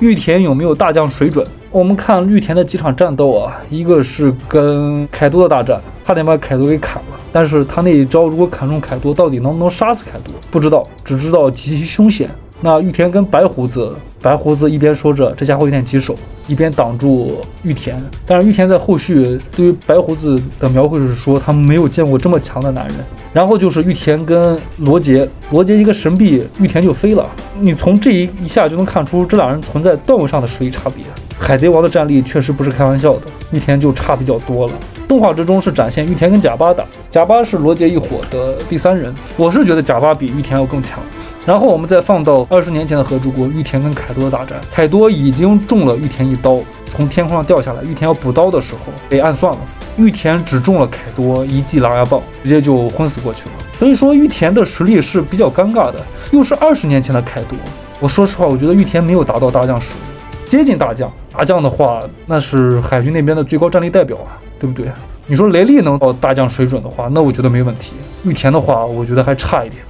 玉田有没有大将水准？我们看玉田的几场战斗啊，一个是跟凯多的大战，差点把凯多给砍了。但是他那一招如果砍中凯多，到底能不能杀死凯多？不知道，只知道极其凶险。那玉田跟白胡子，白胡子一边说着这家伙有点棘手，一边挡住玉田。但是玉田在后续对于白胡子的描绘是说，他没有见过这么强的男人。然后就是玉田跟罗杰，罗杰一个神臂，玉田就飞了。你从这一一下就能看出这两人存在段位上的实力差别。海贼王的战力确实不是开玩笑的，玉田就差比较多了。动画之中是展现玉田跟贾巴打，贾巴是罗杰一伙的第三人。我是觉得贾巴比玉田要更强。然后我们再放到二十年前的和之国，玉田跟凯多的大战，凯多已经中了玉田一刀，从天空上掉下来，玉田要补刀的时候被暗算了，玉田只中了凯多一记狼牙棒，直接就昏死过去了。所以说玉田的实力是比较尴尬的，又是二十年前的凯多。我说实话，我觉得玉田没有达到大将实力，接近大将。大将的话，那是海军那边的最高战力代表啊，对不对？你说雷利能到大将水准的话，那我觉得没问题。玉田的话，我觉得还差一点。